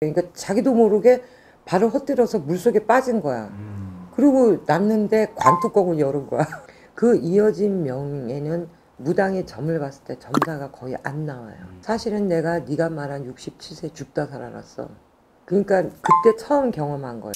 그러니까 자기도 모르게 발을 헛들어서 물속에 빠진 거야. 음. 그리고 났는데 관뚜껑을 열은 거야. 그 이어진 명에는 무당의 점을 봤을 때 점사가 거의 안 나와요. 사실은 내가 네가 말한 67세 죽다 살아났어. 그러니까 그때 처음 경험한 거예요.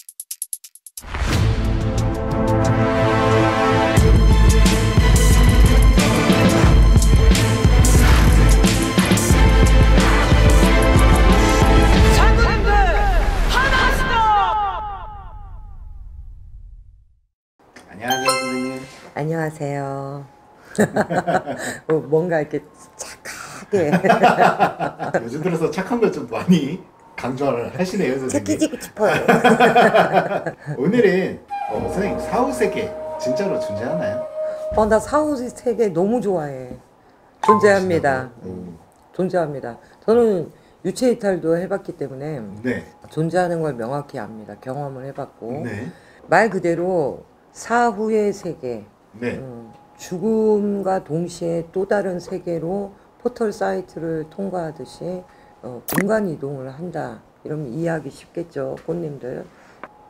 안녕하세요. 어, 뭔가 이렇게 착하게 요즘 들어서 착한 걸 좀 많이 강조를 하시네요 선생님. 새끼지고 싶어요. 오늘은 어, 선생님 사후 세계 진짜로 존재하나요? 어, 나 사후 세계 너무 좋아해. 존재합니다. 음. 존재합니다. 저는 유체 이탈도 해봤기 때문에 네. 존재하는 걸 명확히 압니다. 경험을 해봤고 네. 말 그대로 사후의 세계, 네. 음, 죽음과 동시에 또 다른 세계로 포털 사이트를 통과하듯이 어, 공간 이동을 한다. 이러면 이해하기 쉽겠죠, 꽃님들.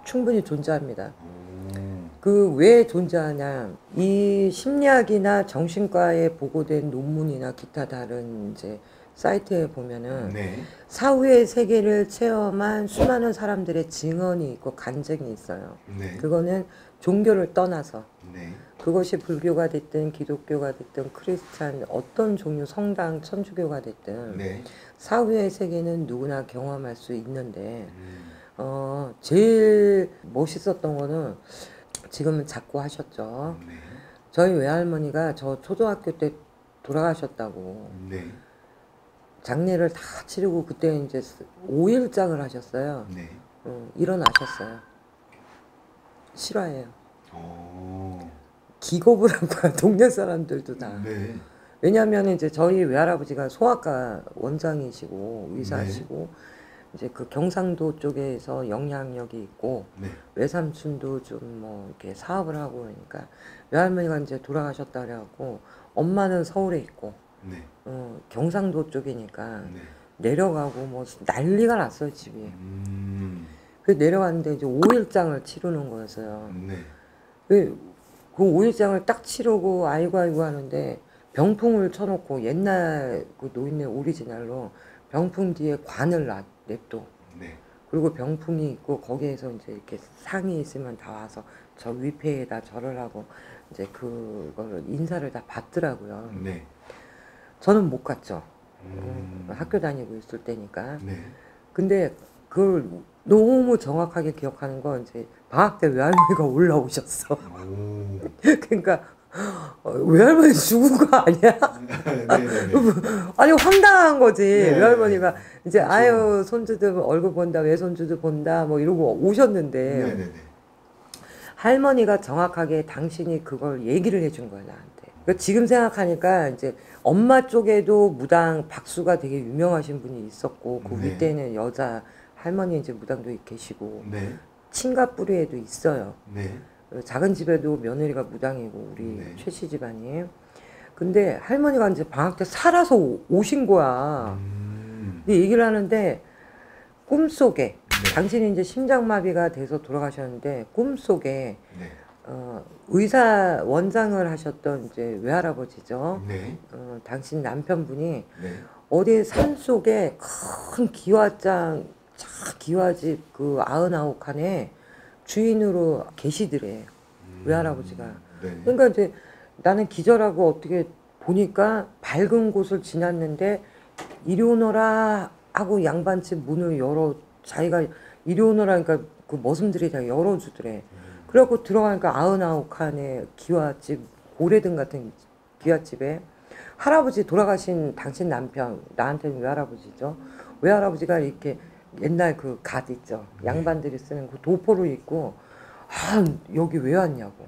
충분히 존재합니다. 음. 그왜 존재하냐? 이 심리학이나 정신과에 보고된 논문이나 기타 다른 이제 사이트에 보면은 네. 사후의 세계를 체험한 수많은 사람들의 증언이 있고 간증이 있어요. 네. 그거는 종교를 떠나서 네. 그것이 불교가 됐든 기독교가 됐든 크리스찬 어떤 종류 성당 천주교가 됐든 네. 사후의 세계는 누구나 경험할 수 있는데 음. 어 제일 멋있었던 거는 지금은 자꾸 하셨죠. 네. 저희 외할머니가 저 초등학교 때 돌아가셨다고 네. 장례를 다 치르고 그때 이제 5일장을 하셨어요. 네. 어, 일어나셨어요. 실화예요. 어. 기겁을 한 거야 동네 사람들도 다. 네. 왜냐하면 이제 저희 외할아버지가 소아과 원장이시고 의사시고 이제 그 경상도 쪽에서 영향력이 있고 네. 외삼촌도 좀 뭐 이렇게 사업을 하고 그러니까 외할머니가 이제 돌아가셨다 그래갖고 엄마는 서울에 있고 네. 어, 경상도 쪽이니까 네. 내려가고 뭐 난리가 났어요 집이. 음. 그 내려갔는데 이제 5일장을 치르는 거였어요. 네. 그, 그 5일장을 딱 치르고 아이고 아이고 하는데 병풍을 쳐놓고 옛날 그 노인네 오리지널로 병풍 뒤에 관을 놔- 냅둬. 네. 그리고 병풍이 있고 거기에서 이제 이렇게 상이 있으면 다 와서 저 위패에다 절을 하고 이제 그걸 인사를 다 받더라고요. 네. 저는 못 갔죠. 음. 어, 학교 다니고 있을 때니까. 네. 근데 그걸 너무 정확하게 기억하는 건 이제 방학 때 외할머니가 올라오셨어. 오. 그러니까 어, 외할머니 죽은 거 아니야? 네. 네. 아니 황당한 거지. 네. 외할머니가 이제 그렇죠. 아유 손주들 얼굴 본다, 외손주들 본다 뭐 이러고 오셨는데 네. 네. 할머니가 정확하게 당신이 그걸 얘기를 해준 거야 나한테. 그러니까 지금 생각하니까 이제 엄마 쪽에도 무당 박수가 되게 유명하신 분이 있었고 그 네. 윗대는 여자 할머니 이제 무당도 계시고 네. 친가 뿌리에도 있어요. 네. 어, 작은 집에도 며느리가 무당이고 우리 네. 최씨 집안이. 근데 할머니가 이제 방학 때 살아서 오- 오신 거야. 음. 근데 얘기를 하는데 꿈속에 네. 당신이 이제 심장마비가 돼서 돌아가셨는데 꿈속에 네. 어, 의사 원장을 하셨던 이제 외할아버지죠. 네. 어, 당신 남편분이 네. 어디 산 속에 큰 기와장, 차 기와집 그 아흔아홉 칸에 주인으로 계시더래. 음. 외할아버지가. 네. 그러니까 이제 나는 기절하고 어떻게 보니까 밝은 곳을 지났는데 이리 오너라 하고 양반집 문을 열어 자기가 이리 오너라 그러니까 그 머슴들이 다 열어주더래. 그래갖고 들어가니까 아흔아홉 칸의 기와집 고래등 같은 기와집에 할아버지 돌아가신 당신 남편 나한테는 외할아버지죠. 외할아버지가 이렇게 옛날 그갓 있죠. 양반들이 쓰는 그 도포를 입고 아 여기 왜 왔냐고.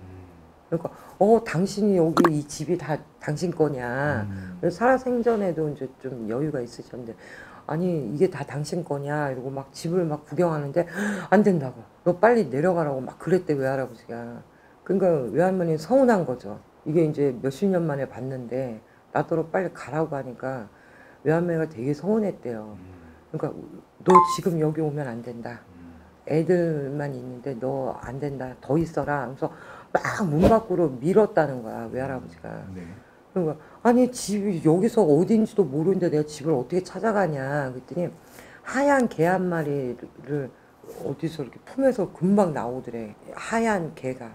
그러니까 어 당신이 여기 이 집이 다 당신 거냐. 음. 그래서 살아생전에도 이제 좀 여유가 있으셨는데 아니 이게 다 당신 거냐 이러고 막 집을 막 구경하는데 안 된다고 너 빨리 내려가라고 막 그랬대 외할아버지가 그러니까 외할머니 서운한 거죠 이게 이제 몇십 년 만에 봤는데 나더러 빨리 가라고 하니까 외할머니가 되게 서운했대요 음. 그러니까 너 지금 여기 오면 안 된다. 애들만 있는데 너 안 된다. 더 있어라. 그래서 막 문 밖으로 밀었다는 거야 외할아버지가. 네. 그러니까 아니 집이 여기서 어딘지도 모르는데 내가 집을 어떻게 찾아가냐 그랬더니 하얀 개 한 마리를 어디서 이렇게 품에서 금방 나오더래 하얀 개가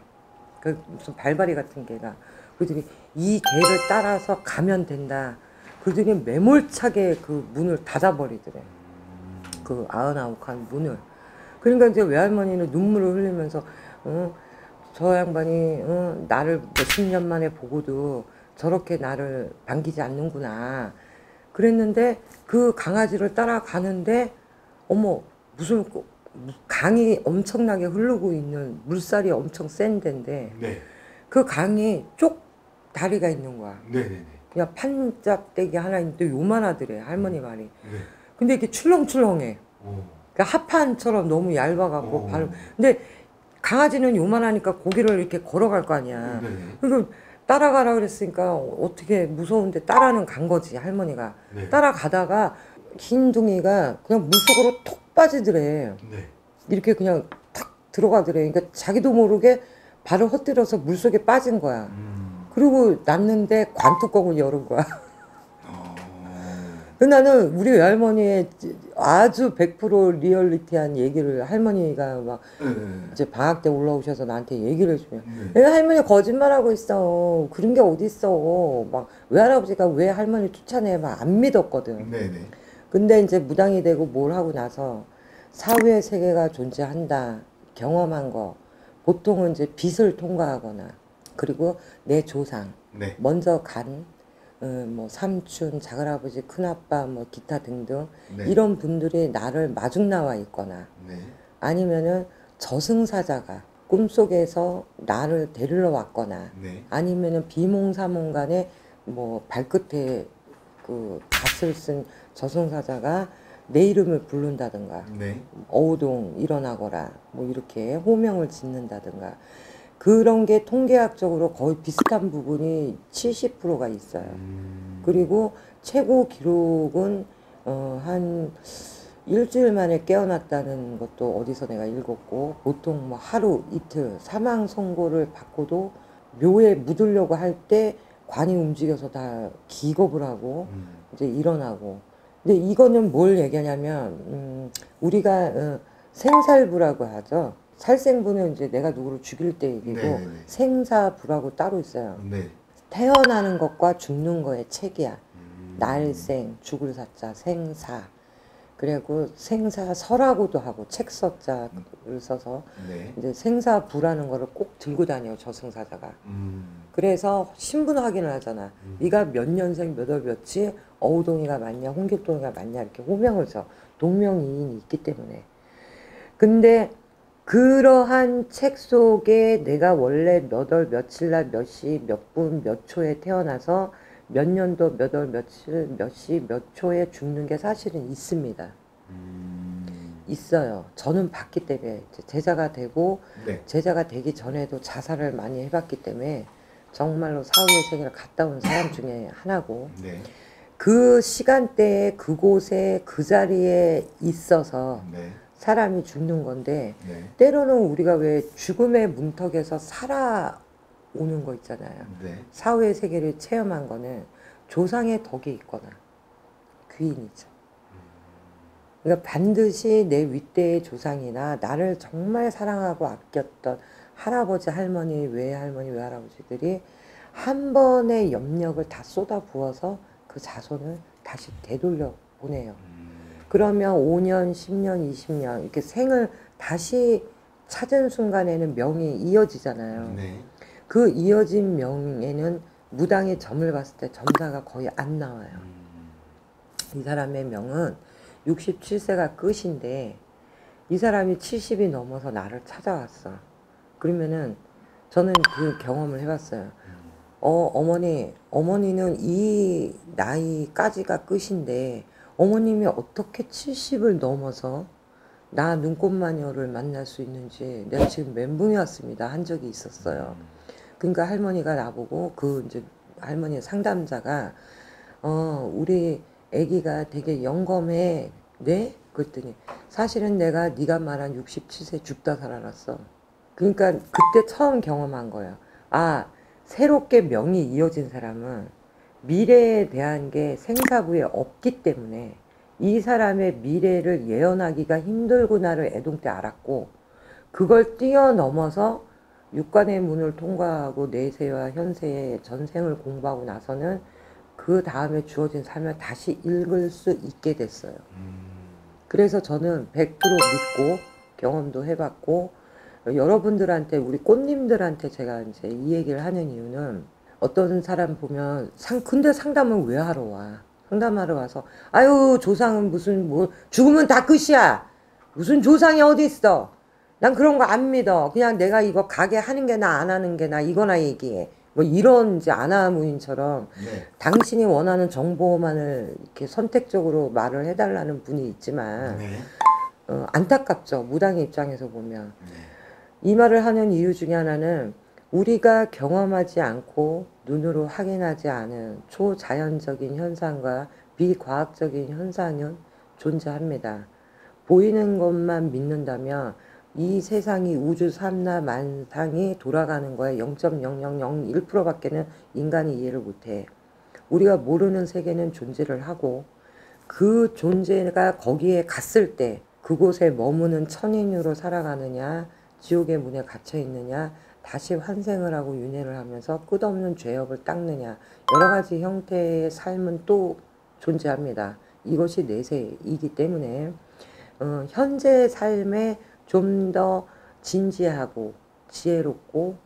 그 무슨 발바리 같은 개가 그랬더니 이 개를 따라서 가면 된다 그러더니 매몰차게 그 문을 닫아버리더래 그 아흔아홉한 문을 그러니까 이제 외할머니는 눈물을 흘리면서 어, 저 양반이 어, 나를 몇십 년 만에 보고도 저렇게 나를 반기지 않는구나 그랬는데 그 강아지를 따라가는데 어머 무슨 그 강이 엄청나게 흐르고 있는 물살이 엄청 센 데인데 네. 그 강이 쪽 다리가 있는 거야 네네네. 그냥 판짝대기 하나 있는데 요만하더래 할머니 말이 네. 근데 이렇게 출렁출렁해 오. 그러니까 합판처럼 너무 얇아갖고 오. 발 근데 강아지는 요만하니까 고기를 이렇게 걸어갈 거 아니야 네네. 그리고 따라가라 그랬으니까 어떻게 무서운데 따라는 간 거지 할머니가 네. 따라가다가 흰 둥이가 그냥 물속으로 톡 빠지더래 네. 이렇게 그냥 탁 들어가더래 그러니까 자기도 모르게 발을 헛디뎌서 물속에 빠진 거야 음. 그리고 났는데 관뚜껑을 열은 거야 어. 나는 우리 외할머니의 아주 100% 리얼리티한 얘기를 할머니가 막 네. 이제 방학 때 올라오셔서 나한테 얘기를 해주면 네. 왜 할머니 거짓말하고 있어 그런 게 어딨어 막 외할아버지가 왜 할머니 쫓아내 막안 믿었거든 네 네. 근데 이제 무당이 되고 뭘 하고 나서 사후의 세계가 존재한다 경험한 거 보통은 이제 빛을 통과하거나 그리고 내 조상 네. 먼저 간 어, 뭐 삼촌, 작은아버지, 큰아빠, 뭐 기타 등등 네. 이런 분들이 나를 마중 나와 있거나 네. 아니면은 저승사자가 꿈속에서 나를 데리러 왔거나 네. 아니면은 비몽사몽간에 뭐 발끝에 그 갓을 쓴 저승사자가 내 이름을 부른다든가 네. 어우동 일어나거라 뭐 이렇게 호명을 짓는다든가 그런 게 통계학적으로 거의 비슷한 부분이 70%가 있어요. 음. 그리고 최고 기록은 어, 한 일주일 만에 깨어났다는 것도 어디서 내가 읽었고 보통 뭐 하루 이틀 사망 선고를 받고도 묘에 묻으려고 할 때 관이 움직여서 다 기겁을 하고 음. 이제 일어나고 근데 이거는 뭘 얘기하냐면 음, 우리가 어, 생살부라고 하죠 살생부는 이제 내가 누구를 죽일 때 얘기고 네네네. 생사부라고 따로 있어요 네. 태어나는 것과 죽는 거의 책이야 음. 날생 죽을 사자 생사 그리고 생사서라고도 하고 책서자를 써서 네. 이제 생사부라는 거를 꼭 들고 다녀요 저승사자가 음. 그래서 신분 확인을 하잖아 음. 네가 몇 년생 몇월 몇이 어우동이가 맞냐 홍길동이가 맞냐 이렇게 호명을 줘 동명이인이 있기 때문에 근데 그러한 책 속에 내가 원래 몇 월 며칠 날 몇 시 몇 분 몇 초에 태어나서 몇 년도 몇 월 며칠 몇 시 몇 초에 죽는 게 사실은 있습니다. 음. 있어요. 저는 봤기 때문에 제자가 되고 네. 제자가 되기 전에도 자살을 많이 해봤기 때문에 정말로 사후의 세계를 갔다 온 사람 중에 하나고 네. 그 시간대에 그곳에 그 자리에 있어서 네. 사람이 죽는 건데 네. 때로는 우리가 왜 죽음의 문턱에서 살아오는 거 있잖아요. 네. 사후의 세계를 체험한 거는 조상의 덕이 있거나 귀인이죠. 그러니까 반드시 내 윗대의 조상이나 나를 정말 사랑하고 아꼈던 할아버지, 할머니, 외할머니, 외할아버지들이 한 번의 염력을 다 쏟아 부어서 그 자손을 다시 되돌려 보내요. 음. 그러면 5년, 10년, 20년 이렇게 생을 다시 찾은 순간에는 명이 이어지잖아요. 네. 그 이어진 명에는 무당의 점을 봤을 때 점사가 거의 안 나와요. 음. 이 사람의 명은 67세가 끝인데 이 사람이 70이 넘어서 나를 찾아왔어. 그러면은 저는 그 경험을 해봤어요. 어, 어머니, 어머니는 이 나이까지가 끝인데 어머님이 어떻게 70을 넘어서 나 눈꽃 마녀를 만날 수 있는지 내가 지금 멘붕이 왔습니다. 한 적이 있었어요. 그러니까 할머니가 나보고 그 이제 할머니 상담자가 어 우리 아기가 되게 영검해 네 그랬더니 사실은 내가 네가 말한 67세 죽다 살아났어. 그러니까 그때 처음 경험한 거야. 아 새롭게 명이 이어진 사람은 미래에 대한 게 생사부에 없기 때문에 이 사람의 미래를 예언하기가 힘들구나를 애동 때 알았고 그걸 뛰어넘어서 육관의 문을 통과하고 내세와 현세의 전생을 공부하고 나서는 그 다음에 주어진 삶을 다시 읽을 수 있게 됐어요. 음, 그래서 저는 100% 믿고 경험도 해봤고 여러분들한테 우리 꽃님들한테 제가 이제 이 얘기를 하는 이유는 어떤 사람 보면 상 근데 상담을 왜 하러 와? 상담하러 와서 아유 조상은 무슨 뭐 죽으면 다 끝이야. 무슨 조상이 어디 있어? 난 그런 거 안 믿어. 그냥 내가 이거 가게 하는 게 나 안 하는 게 나 이거나 얘기해. 뭐 이런 이제 아나무인처럼 네. 당신이 원하는 정보만을 이렇게 선택적으로 말을 해달라는 분이 있지만 네. 어, 안타깝죠 무당의 입장에서 보면 네. 이 말을 하는 이유 중에 하나는 우리가 경험하지 않고 눈으로 확인하지 않은 초자연적인 현상과 비과학적인 현상은 존재합니다. 보이는 것만 믿는다면 이 세상이 우주 삼라 만상이 돌아가는 거에 0.0001%밖에는 인간이 이해를 못해. 우리가 모르는 세계는 존재를 하고 그 존재가 거기에 갔을 때 그곳에 머무는 천인으로 살아가느냐 지옥의 문에 갇혀 있느냐 다시 환생을 하고 윤회를 하면서 끝없는 죄업을 닦느냐 여러 가지 형태의 삶은 또 존재합니다. 이것이 내세이기 때문에 어, 현재 삶에 좀 더 진지하고 지혜롭고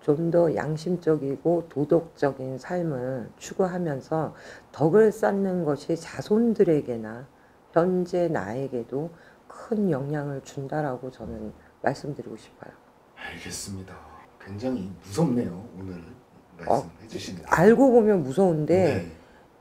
좀 더 양심적이고 도덕적인 삶을 추구하면서 덕을 쌓는 것이 자손들에게나 현재 나에게도 큰 영향을 준다라고 저는 말씀드리고 싶어요. 알겠습니다. 굉장히 무섭네요 오늘 말씀해 주시는. 게. 알고 보면 무서운데 네.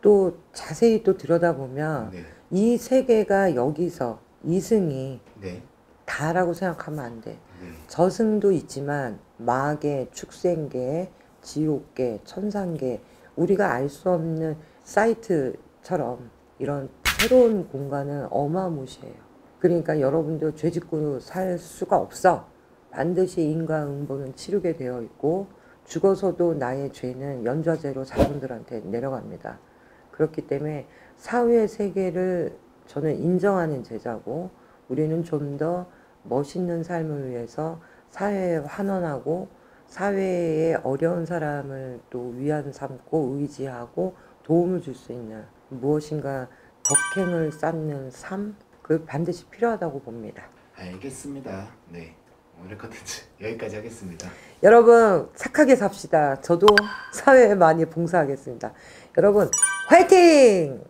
또 자세히 또 들여다보면 네. 이 세계가 여기서 이승이 네. 다라고 생각하면 안 돼. 네. 저승도 있지만 마계, 축생계, 지옥계, 천상계 우리가 알 수 없는 사이트처럼 이런 새로운 공간은 어마무시해요. 그러니까 여러분도 죄 짓고 살 수가 없어. 반드시 인과응보는 치르게 되어 있고 죽어서도 나의 죄는 연좌제로 자손들한테 내려갑니다. 그렇기 때문에 사회 세계를 저는 인정하는 제자고 우리는 좀 더 멋있는 삶을 위해서 사회에 환원하고 사회의 어려운 사람을 또 위안 삼고 의지하고 도움을 줄 수 있는 무엇인가 덕행을 쌓는 삶, 그 반드시 필요하다고 봅니다. 알겠습니다. 네. 오늘 컨텐츠 여기까지 하겠습니다. 여러분 착하게 삽시다. 저도 사회에 많이 봉사하겠습니다. 여러분 화이팅!